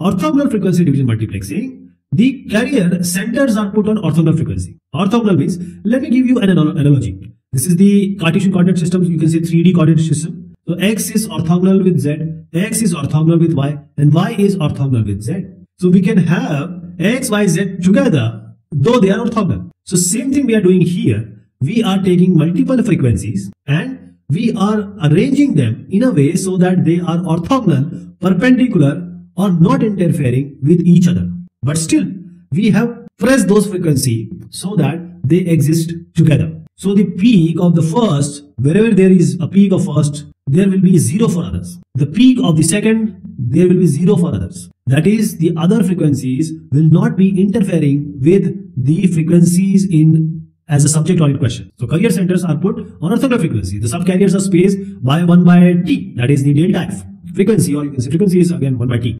orthogonal frequency division multiplexing, the carrier centers are put on orthogonal frequency. Orthogonal means, let me give you an analogy. This is the Cartesian coordinate system. You can say 3D coordinate system. So x is orthogonal with z, x is orthogonal with y, and y is orthogonal with z. So we can have x, y, z together, though they are orthogonal. So same thing we are doing here. We are taking multiple frequencies and we are arranging them in a way so that they are orthogonal, perpendicular, or not interfering with each other. But still, we have pressed those frequency so that they exist together. So the peak of the first, wherever there is a peak of first, there will be zero for others. The peak of the second, there will be zero for others. That is, the other frequencies will not be interfering with the frequencies in as a subject oriented question. So carrier centers are put on orthogonal frequency. The subcarriers are spaced by 1 by t, that is the delta f frequency or you can say frequency is again 1 by t.